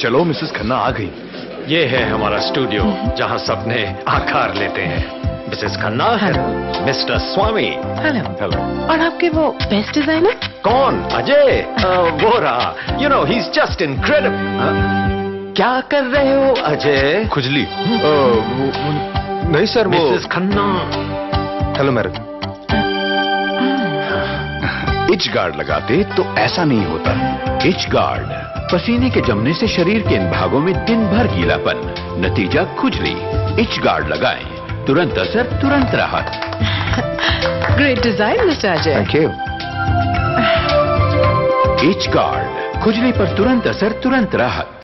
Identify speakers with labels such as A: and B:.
A: चलो मिसेस खन्ना आ गई।
B: ये है हमारा स्टूडियो जहाँ सपने आकार लेते हैं। Mrs Khanna hello Mr Swami.
C: Hello
A: hello
C: और आपके वो बेस्ट डिज़ाइनर
B: कौन? अजय। वो रहा। You know he is just incredible क्या कर रहे हो अजय?
A: खुजली। वो- वो- नहीं सर वो
B: Mrs Khanna.
A: Hello madam Itch Guard लगाते तो ऐसा नहीं होता।
D: इच गार्ड पसीने के जमने से शरीर के इन भागों में दिन भर गीलापन। नतीजा खुजली। इच गार्ड लगाए। तुरंत असर तुरंत राहत।
C: Great design Mr Ajay
A: thank you
D: Itch Guard. खुजली पर तुरंत असर तुरंत राहत।